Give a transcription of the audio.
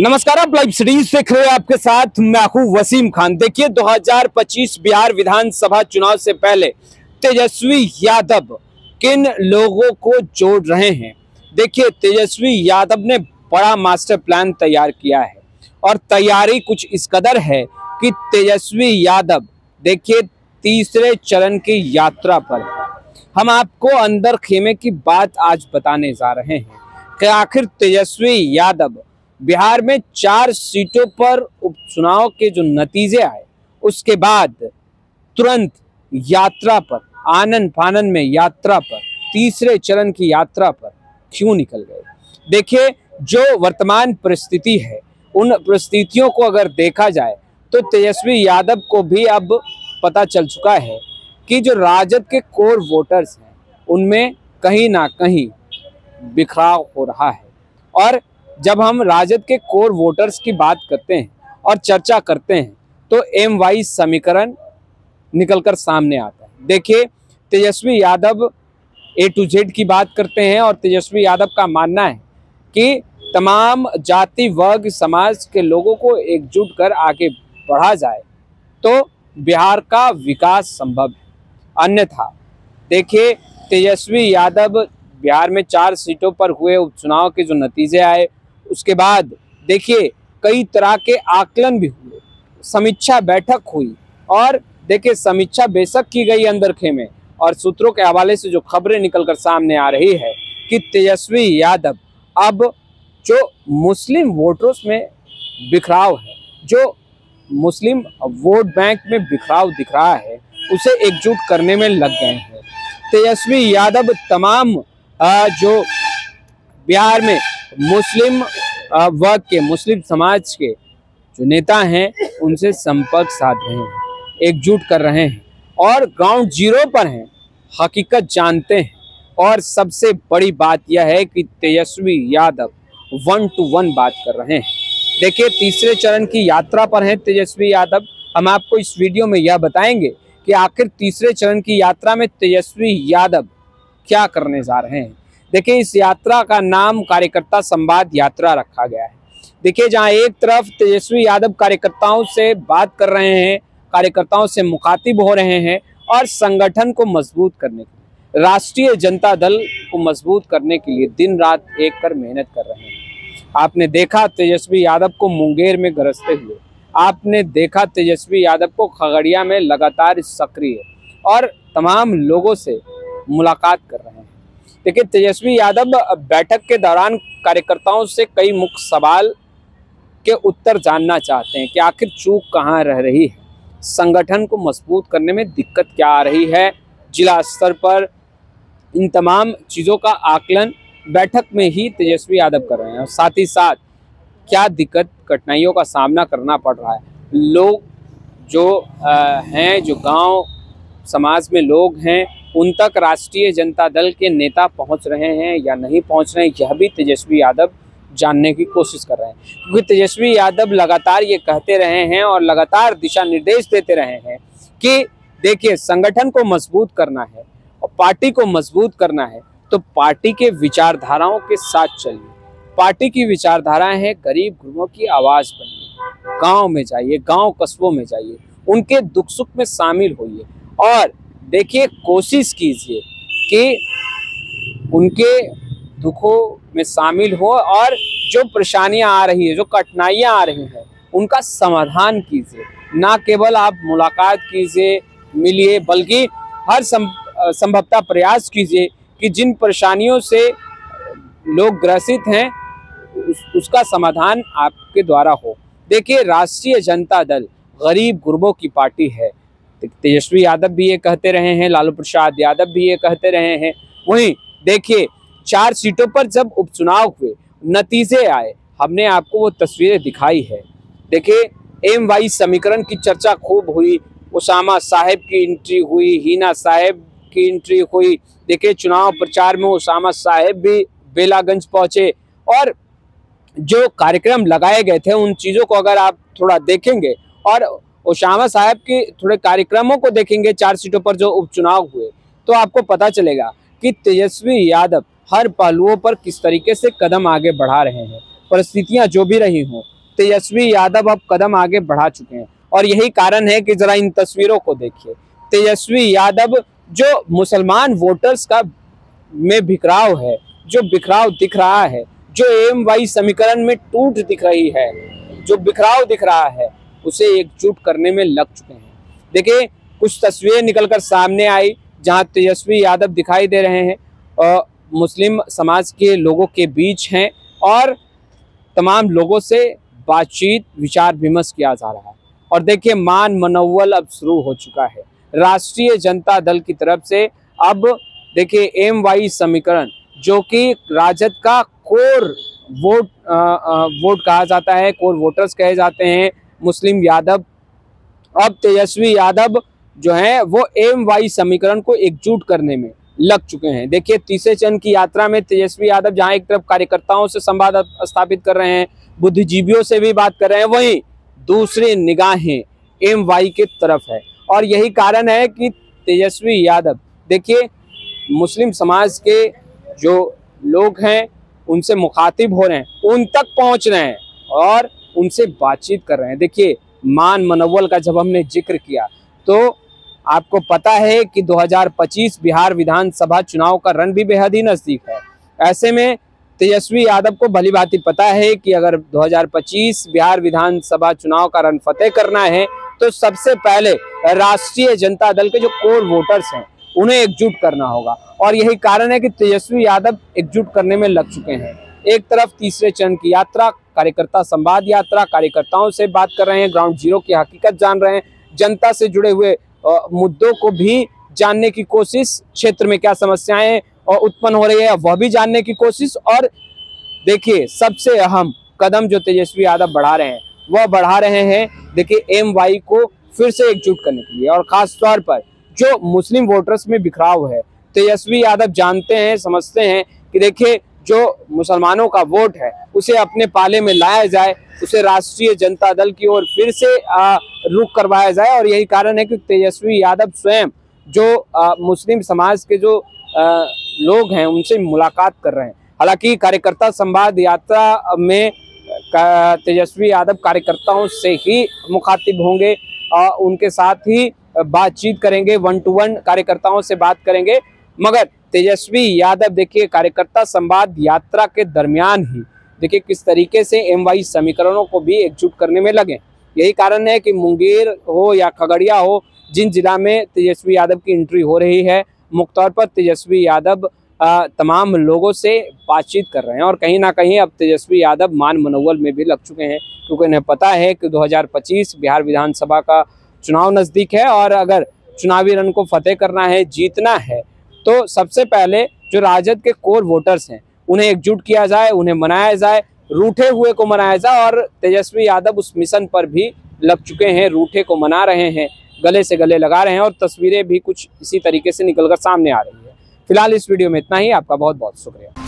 नमस्कार, आप live series देख रहे हैं आपके साथ। मैं वसीम खान। देखिए 2025 बिहार विधानसभा चुनाव से पहले तेजस्वी यादव किन लोगों को जोड़ रहे हैं? देखिए, तेजस्वी यादव ने बड़ा मास्टर प्लान तैयार किया है। और तैयारी कुछ इस कदर है कि तेजस्वी यादव, देखिए, तीसरे चरण की यात्रा पर हम आपको अंदर खेमे की बात आज बताने जा रहे हैं कि आखिर तेजस्वी यादव बिहार में चार सीटों पर उपचुनाव के जो नतीजे आए, उसके बाद तुरंत यात्रा पर, आनंद फानन में यात्रा पर, तीसरे चरण की यात्रा पर क्यों निकल गए? देखिए, जो वर्तमान परिस्थिति है, उन परिस्थितियों को अगर देखा जाए तो तेजस्वी यादव को भी अब पता चल चुका है कि जो राजद के कोर वोटर्स हैं, उनमें कहीं ना कहीं बिखराव हो रहा है। और जब हम राजद के कोर वोटर्स की बात करते हैं और चर्चा करते हैं तो एम वाई समीकरण निकलकर सामने आता है। देखिए, Tejashwi Yadav A to Z की बात करते हैं और तेजस्वी यादव का मानना है कि तमाम जाति, वर्ग, समाज के लोगों को एकजुट कर आगे बढ़ा जाए तो बिहार का विकास संभव है। अन्यथा, देखिए, तेजस्वी यादव बिहार में चार सीटों पर हुए उपचुनाव के जो नतीजे आए उसके बाद देखिए, कई तरह के आकलन भी हुए। समीक्षा बैठक हुई और देखिए, समीक्षा बेशक की गई अंदर खेमे और सूत्रों के हवाले से जो खबरें निकलकर सामने आ रही है कि तेजस्वी यादव अब जो मुस्लिम वोटर्स में बिखराव है, जो मुस्लिम वोट बैंक में बिखराव दिख रहा है, उसे एकजुट करने में लग गए हैं। तेजस्वी यादव तमाम जो बिहार में मुस्लिम वर्ग के, मुस्लिम समाज के जो नेता हैं, उनसे संपर्क साध रहे हैं, एकजुट कर रहे हैं और ग्राउंड ज़ीरो पर हैं, हकीकत जानते हैं। और सबसे बड़ी बात यह है कि Tejashwi Yadav one to one बात कर रहे हैं। देखिए, तीसरे चरण की यात्रा पर हैं तेजस्वी यादव। हम आपको इस वीडियो में यह बताएँगे कि आखिर तीसरे चरण की यात्रा में तेजस्वी यादव क्या करने जा रहे हैं। देखिए, इस यात्रा का नाम कार्यकर्ता संवाद यात्रा रखा गया है। देखिए, जहाँ एक तरफ़ तेजस्वी यादव कार्यकर्ताओं से बात कर रहे हैं, कार्यकर्ताओं से मुखातिब हो रहे हैं और संगठन को मज़बूत करने के राष्ट्रीय जनता दल को मज़बूत करने के लिए दिन रात एक कर मेहनत कर रहे हैं। आपने देखा तेजस्वी यादव को मुंगेर में गरजते हुए, आपने देखा तेजस्वी यादव को खगड़िया में लगातार सक्रिय और तमाम लोगों से मुलाकात कर देखिए, तेजस्वी यादव बैठक के दौरान कार्यकर्ताओं से कई मुख्य सवाल के उत्तर जानना चाहते हैं कि आखिर चूक कहाँ रह रही है? संगठन को मज़बूत करने में दिक्कत क्या आ रही है? जिला स्तर पर इन तमाम चीज़ों का आकलन बैठक में ही तेजस्वी यादव कर रहे हैं और साथ ही साथ क्या दिक्कत, कठिनाइयों का सामना करना पड़ रहा है? लोग जो हैं, जो गाँव समाज में लोग हैं, उन तक राष्ट्रीय जनता दल के नेता पहुँच रहे हैं या नहीं पहुँच रहे हैं, यह भी तेजस्वी यादव जानने की कोशिश कर रहे हैं। क्योंकि तेजस्वी यादव लगातार ये कहते रहे हैं और लगातार दिशा निर्देश देते रहे हैं कि देखिए, संगठन को मज़बूत करना है और पार्टी को मज़बूत करना है तो पार्टी के विचारधाराओं के साथ चलिए। पार्टी की विचारधाराएँ हैं, गरीब गुरुओं की आवाज़ बनिए, गाँव में जाइए, गाँव कस्बों में जाइए, उनके दुख सुख में शामिल होइए। और देखिए कोशिश कीजिए कि उनके दुखों में शामिल हो और जो परेशानियाँ आ रही है जो कठिनाइयाँ आ रही हैं उनका समाधान कीजिए। ना केवल आप मुलाकात कीजिए मिलिए बल्कि हर संभवता प्रयास कीजिए कि जिन परेशानियों से लोग ग्रसित हैं उस, उसका समाधान आपके द्वारा हो। देखिए राष्ट्रीय जनता दल गरीब गुरबों की पार्टी है। तेजस्वी यादव भी ये कहते रहे हैं, लालू प्रसाद यादव भी ये कहते रहे हैं। वहीं देखिए, चार सीटों पर जब उपचुनाव हुए, नतीजे आए, हमने आपको वो तस्वीरें दिखाई है। देखिए एम वाई समीकरण की चर्चा खूब हुई, उसामा साहेब की एंट्री हुई, हीना साहेब की एंट्री हुई। देखिए, चुनाव प्रचार में उसामा साहेब भी बेलागंज पहुँचे और जो कार्यक्रम लगाए गए थे, उन चीज़ों को अगर आप थोड़ा देखेंगे और ओशामा साहब के थोड़े कार्यक्रमों को देखेंगे, चार सीटों पर जो उपचुनाव हुए तो आपको पता चलेगा कि तेजस्वी यादव हर पहलुओं पर किस तरीके से कदम आगे बढ़ा रहे हैं। परिस्थितियाँ जो भी रही हों, तेजस्वी यादव अब कदम आगे बढ़ा चुके हैं। और यही कारण है कि जरा इन तस्वीरों को देखिए। तेजस्वी यादव जो मुसलमान वोटर्स का में बिखराव है, जो बिखराव दिख रहा है, जो एम वाई समीकरण में टूट दिख रही है, जो बिखराव दिख रहा है उसे एकजुट करने में लग चुके हैं। देखिए कुछ तस्वीरें निकलकर सामने आई जहाँ तेजस्वी यादव दिखाई दे रहे हैं और मुस्लिम समाज के लोगों के बीच हैं और तमाम लोगों से बातचीत विचार विमर्श किया जा रहा है। और देखिए मान मनोवल अब शुरू हो चुका है। राष्ट्रीय जनता दल की तरफ़ से अब देखिए एम वाई समीकरण जो कि राजद का कोर वोट आ, आ, वोट कहा जाता है कोर वोटर्स कहे जाते हैं मुस्लिम यादव, अब तेजस्वी यादव जो है, वो एम वाई समीकरण को एकजुट करने में लग चुके हैं। देखिए, तीसरे चरण की यात्रा में तेजस्वी यादव जहाँ एक तरफ़ कार्यकर्ताओं से संवाद स्थापित कर रहे हैं, बुद्धिजीवियों से भी बात कर रहे हैं, वहीं दूसरी निगाहें एम वाई के तरफ़ है। और यही कारण है कि तेजस्वी यादव, देखिए, मुस्लिम समाज के जो लोग हैं, उनसे मुखातिब हो रहे हैं, उन तक पहुँच रहे हैं और उनसे बातचीत कर रहे हैं। देखिए, मान मनोवल का जब हमने ज़िक्र किया तो आपको पता है कि 2025 बिहार विधानसभा चुनाव का रन भी बेहद ही नज़दीक है। ऐसे में तेजस्वी यादव को भली भांति पता है कि अगर 2025 बिहार विधानसभा चुनाव का रन फतेह करना है तो सबसे पहले राष्ट्रीय जनता दल के जो कोर वोटर्स हैं, उन्हें एकजुट करना होगा। और यही कारण है कि तेजस्वी यादव एकजुट करने में लग चुके हैं। एक तरफ़ तीसरे चरण की यात्रा, कार्यकर्ता संवाद यात्रा, कार्यकर्ताओं से बात कर रहे हैं ग्राउंड ज़ीरो की हकीकत जान रहे हैं। जनता से जुड़े हुए मुद्दों को भी जानने की कोशिश, क्षेत्र में क्या समस्याएँ उत्पन्न हो रही है, वह भी जानने की कोशिश। और देखिए, सबसे अहम कदम जो तेजस्वी यादव बढ़ा रहे हैं, वह बढ़ा रहे हैं, देखिए एम वाई को फिर से एकजुट करने के लिए। और खास तौर पर जो मुस्लिम वोटर्स में बिखराव है, तेजस्वी यादव जानते हैं, समझते हैं कि देखिए जो मुसलमानों का वोट है उसे अपने पाले में लाया जाए उसे राष्ट्रीय जनता दल की ओर फिर से रुख करवाया जाए और यही कारण है कि तेजस्वी यादव स्वयं जो आ, मुस्लिम समाज के जो आ, लोग हैं उनसे मुलाकात कर रहे हैं। हालाँकि कार्यकर्ता संवाद यात्रा में तेजस्वी यादव कार्यकर्ताओं से ही मुखातिब होंगे और उनके साथ ही बातचीत करेंगे वन टू वन कार्यकर्ताओं से बात करेंगे। मगर तेजस्वी यादव, देखिए, कार्यकर्ता संवाद यात्रा के दरमियान ही, देखिए, किस तरीके से एम वाई समीकरणों को भी एकजुट करने में लगे। यही कारण है कि मुंगेर हो या खगड़िया हो, जिन जिला में तेजस्वी यादव की एंट्री हो रही है, मुख्य तौर पर तेजस्वी यादव तमाम लोगों से बातचीत कर रहे हैं और कहीं ना कहीं अब तेजस्वी यादव मान मनोवल में भी लग चुके हैं, क्योंकि उन्हें पता है कि 2025 बिहार विधानसभा का चुनाव नज़दीक है और अगर चुनावी रन को फतेह करना है, जीतना है तो सबसे पहले जो राजद के कोर वोटर्स हैं, उन्हें एकजुट किया जाए, उन्हें मनाया जाए, रूठे हुए को मनाया जाए और तेजस्वी यादव उस मिशन पर भी लग चुके हैं, रूठे को मना रहे हैं, गले से गले लगा रहे हैं और तस्वीरें भी कुछ इसी तरीके से निकलकर सामने आ रही है। फ़िलहाल इस वीडियो में इतना ही, आपका बहुत बहुत शुक्रिया।